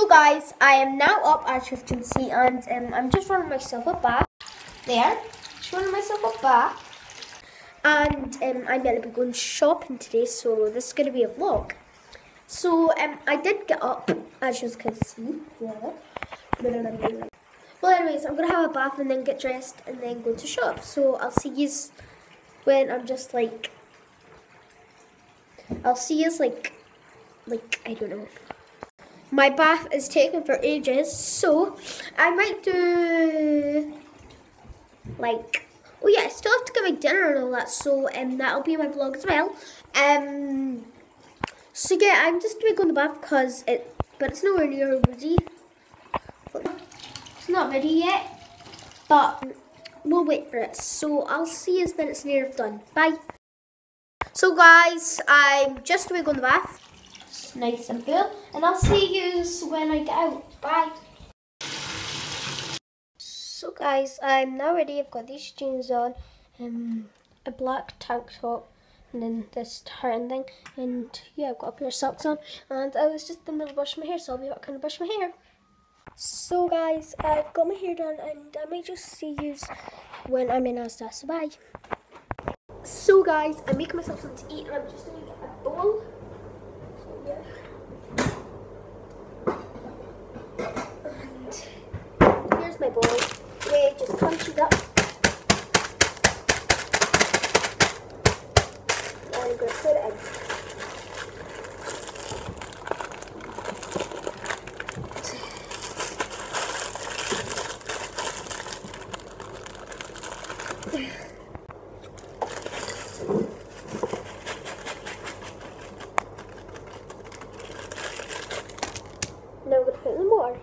So guys, I am now up can see and um, I'm just running myself a bath. There, just running myself a bath. And um, I'm going to be going shopping today so this is going to be a vlog. So um, I did get up as you can see. Yeah. Well anyways, I'm going to have a bath and then get dressed and then go to shop. So I'll see you when I'm just like, I'll see you like, like, I don't know my bath is taking for ages, so I might do like oh yeah, I still have to get my dinner and all that, so um that'll be my vlog as well. Um so yeah, I'm just gonna go in the bath because it but it's nowhere near ready. It's not ready yet, but we'll wait for it. So I'll see you when it's near done. Bye. So guys, I'm just gonna go in the bath nice and full. And I'll see you when I get out. Bye. So guys, I'm now ready. I've got these jeans on, um, a black tank top, and then this tartan thing. And yeah, I've got a pair of socks on. And I was just in the middle of brushing my hair, so I'll be back to brush my hair. So guys, I've got my hair done and I might just see you when I'm in Asda. So bye. So guys, I'm making myself something to eat and I'm just going to get a bowl. My bowl it just crunches up. And I'm going to put it in. We're going to put the more.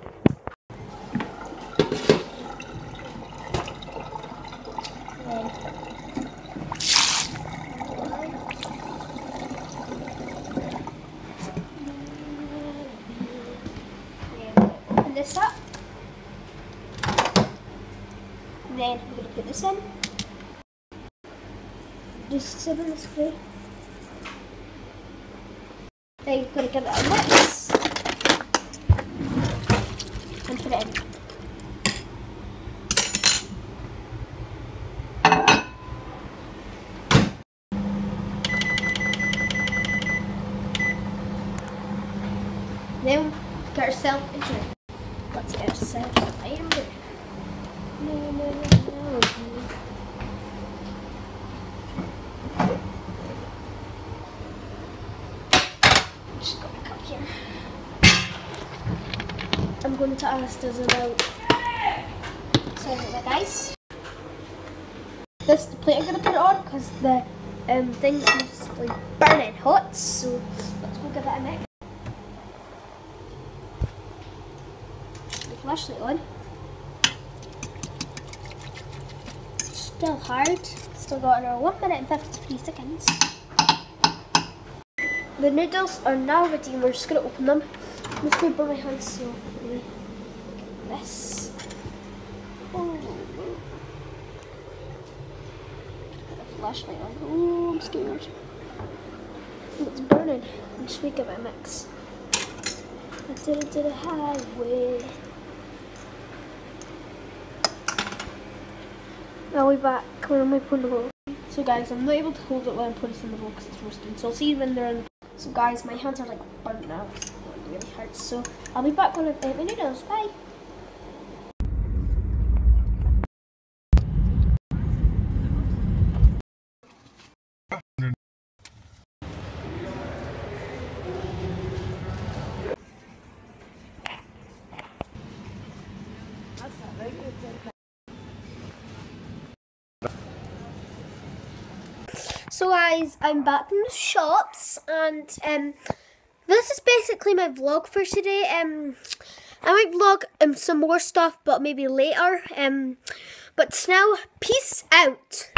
this up. Then I'm going to put this in. Just sit in this way. Then you're going to give it a mix. Then get drink. Let's get ourselves a fire. No, no, no, no. Just got my cup here. I'm going to ask us about about guys. This the plate I'm gonna put it on because the um thing's mostly burning hot, so let's go give it a mix. flashlight on. Still hard. Still got another 1 minute and 53 seconds. The noodles are now ready and we're just going to open them. I'm just going to burn my hands so this. Oh. The flashlight on. Oh, I'm scared. It's burning. I'm just to give mix. I did it to the highway. I'll be back when I'm putting the bowl. So guys, I'm not able to hold it when I put it in the bowl because it's roasting. So I'll see you when they're in. So guys, my hands are like burnt now. It's really hard. So I'll be back when I make my noodles. Bye. So guys, I'm back from the shops and um, this is basically my vlog for today. Um, I might vlog um, some more stuff but maybe later. Um, but now, peace out.